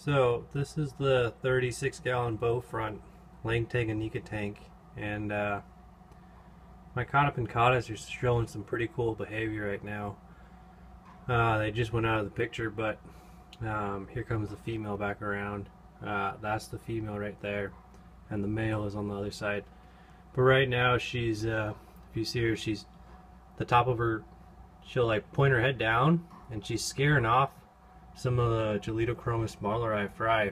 So this is the 36 gallon bow front Tanganyika tank and uh, my Cauda are showing some pretty cool behavior right now. Uh, they just went out of the picture but um, here comes the female back around. Uh, that's the female right there and the male is on the other side. But right now she's, uh, if you see her, she's the top of her, she'll like point her head down and she's scaring off some of the Julidochromis marlieri fry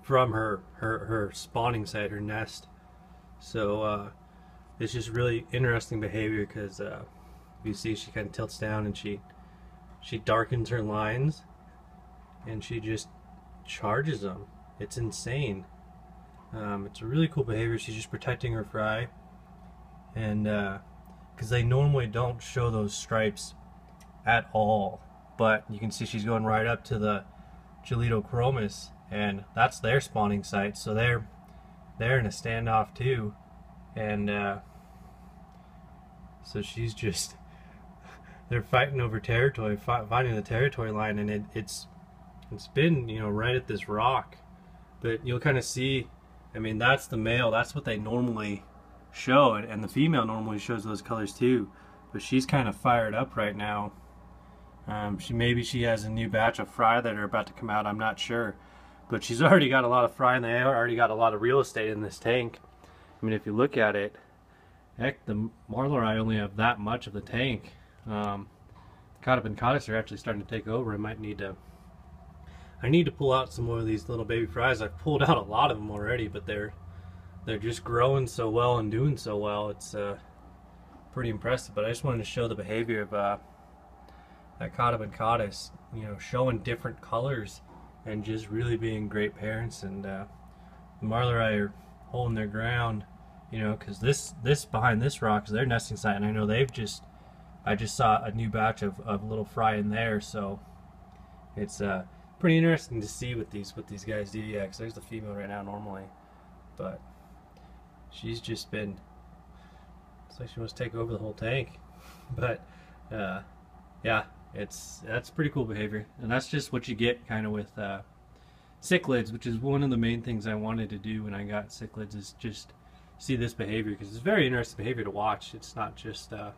from her, her, her spawning site, her nest. So uh, it's just really interesting behavior because uh, you see she kind of tilts down and she she darkens her lines and she just charges them. It's insane. Um, it's a really cool behavior. She's just protecting her fry and because uh, they normally don't show those stripes at all but you can see she's going right up to the Julidochromis and that's their spawning site so they're they're in a standoff too and uh, so she's just they're fighting over territory finding the territory line and it, it's it's been you know right at this rock but you'll kind of see I mean that's the male that's what they normally show and, and the female normally shows those colors too but she's kind of fired up right now um, she maybe she has a new batch of fry that are about to come out. I'm not sure, but she's already got a lot of fry, and they already got a lot of real estate in this tank. I mean, if you look at it, heck, the Marlieri only have that much of the tank. Um, Cauda are actually starting to take over. I might need to. I need to pull out some more of these little baby fries. I've pulled out a lot of them already, but they're they're just growing so well and doing so well. It's uh, pretty impressive. But I just wanted to show the behavior of. Uh, at Cauda you know, showing different colors and just really being great parents. And uh, the Marlieri are holding their ground, you know, because this this behind this rock is their nesting site, and I know they've just I just saw a new batch of, of little fry in there, so it's uh, pretty interesting to see what these what these guys do. Yeah, because there's the female right now normally, but she's just been. It's like she wants to take over the whole tank, but uh, yeah, it's that's pretty cool behavior, and that's just what you get kind of with uh, cichlids, which is one of the main things I wanted to do when I got cichlids is just see this behavior because it's very interesting behavior to watch. It's not just uh,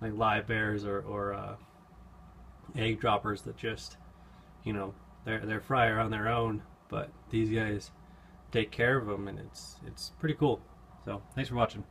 like livebearers or, or uh, egg droppers that just you know they're they're fryer on their own, but these guys take care of them, and it's it's pretty cool. So thanks for watching.